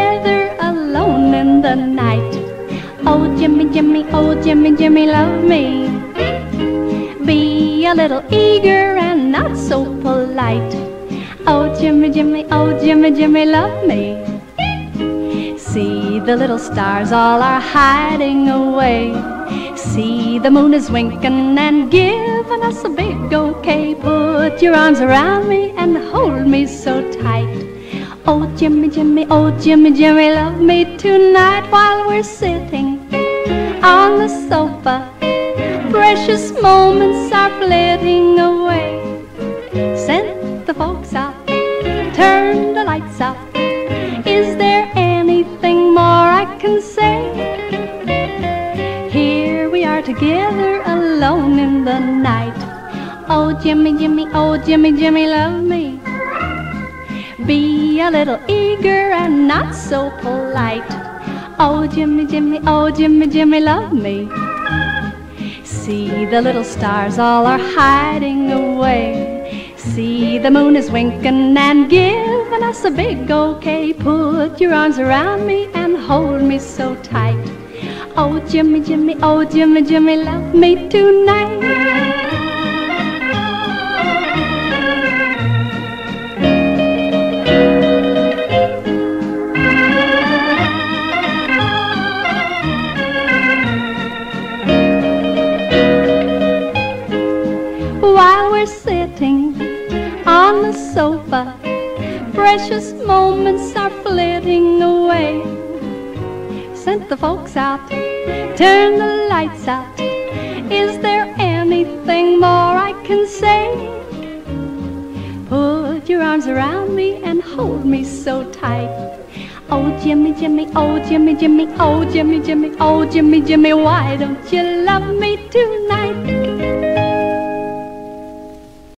together alone in the night. Oh, Jimmy, Jimmy, oh, Jimmy, Jimmy, love me. Be a little eager and not so polite. Oh, Jimmy, Jimmy, oh, Jimmy, Jimmy, love me. See, the little stars all are hiding away. See, the moon is winking and giving us a big okay. Put your arms around me and hold me so tight. Oh Jimmy, Jimmy, oh Jimmy, Jimmy, love me tonight while we're sitting on the sofa. Precious moments are flitting away. Send the folks out, turn the lights out. Is there anything more I can say? Here we are together alone in the night. Oh Jimmy, Jimmy, oh Jimmy, Jimmy, love me. Be a little eager and not so polite. Oh, Jimmy, Jimmy, oh, Jimmy, Jimmy, love me. See the little stars all are hiding away. See the moon is winking and giving us a big okay. Put your arms around me and hold me so tight. Oh, Jimmy, Jimmy, oh, Jimmy, Jimmy, love me tonight. Sitting on the sofa. Precious moments are flitting away. Sent the folks out, turn the lights out. Is there anything more I can say? Put your arms around me and hold me so tight. Oh Jimmy, Jimmy, oh Jimmy, Jimmy, oh Jimmy, Jimmy, oh Jimmy, Jimmy, why don't you love me tonight?